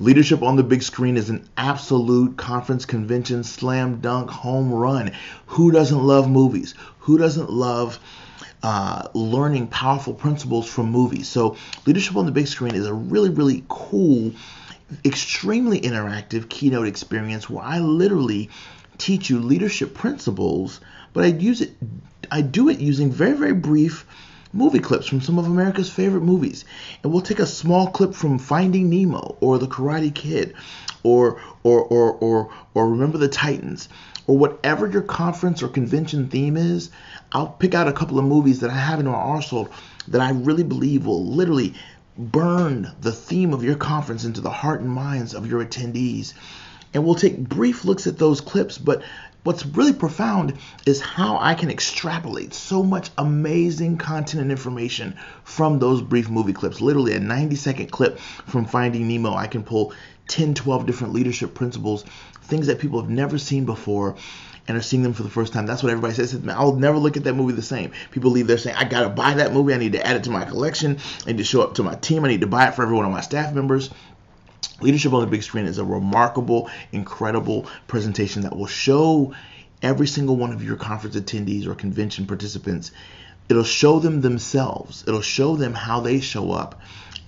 Leadership on the big screen is an absolute conference convention slam dunk home run. Who doesn't love movies? Who doesn't love uh, learning powerful principles from movies? So, Leadership on the big screen is a really, really cool, extremely interactive keynote experience where I literally teach you leadership principles, but I use it I do it using very, very brief movie clips from some of America's favorite movies. And we'll take a small clip from Finding Nemo or The Karate Kid or or or or, or Remember the Titans or whatever your conference or convention theme is. I'll pick out a couple of movies that I have in my arsenal that I really believe will literally burn the theme of your conference into the heart and minds of your attendees. And we'll take brief looks at those clips, but what's really profound is how I can extrapolate so much amazing content and information from those brief movie clips. Literally, a 90 second clip from Finding Nemo, I can pull 10, 12 different leadership principles, things that people have never seen before and are seeing them for the first time. That's what everybody says. I'll never look at that movie the same. People leave there saying, I got to buy that movie. I need to add it to my collection. I need to show up to my team. I need to buy it for every one of my staff members. Leadership on the Big Screen is a remarkable, incredible presentation that will show every single one of your conference attendees or convention participants. It'll show them themselves. It'll show them how they show up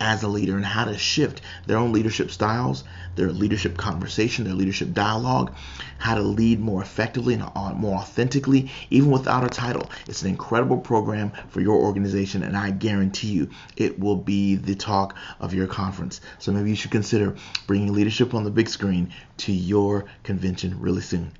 as a leader and how to shift their own leadership styles, their leadership conversation, their leadership dialogue, how to lead more effectively and more authentically, even without a title. It's an incredible program for your organization, and I guarantee you it will be the talk of your conference. So maybe you should consider bringing leadership on the big screen to your convention really soon.